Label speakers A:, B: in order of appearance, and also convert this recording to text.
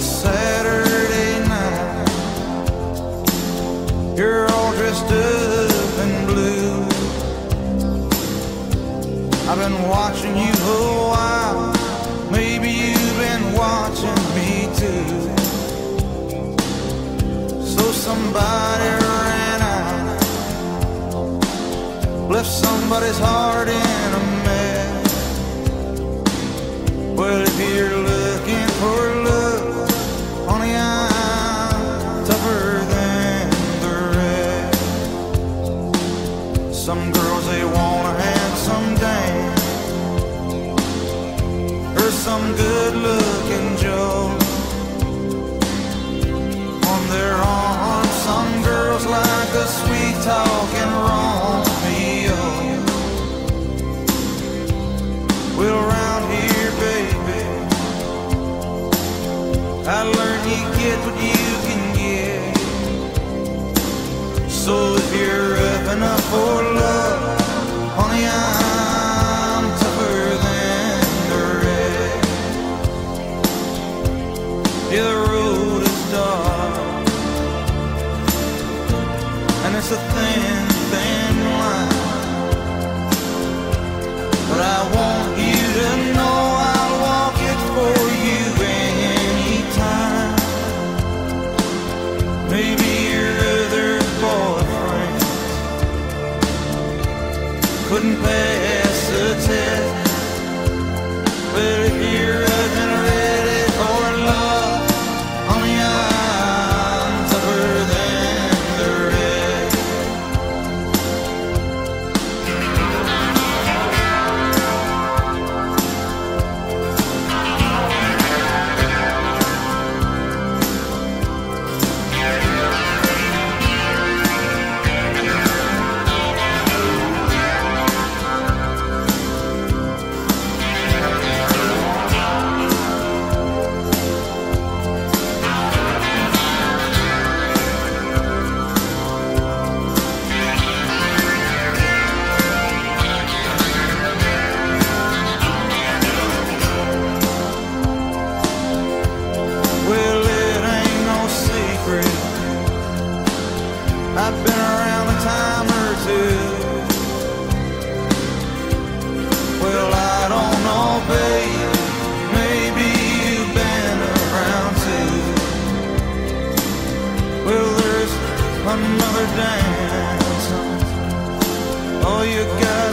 A: it's Saturday night. You're all dressed up in blue. I've been watching you for a while. Maybe you've been watching me too. So somebody ran out, left somebody's heart in a mess. Well, if you're Some girls they want a handsome Dan, or some good-looking Joe on their arm. Some girls like a sweet talking Romeo. Well, around here, baby, I learned you get what you can get. So if you're enough for love, honey, I'm tougher than the rest. Yeah, the road is dark, and it's a thin, thin line. But I want couldn't pass another dance. All you gotta